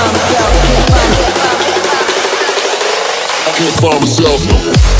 by myself. I can't find myself.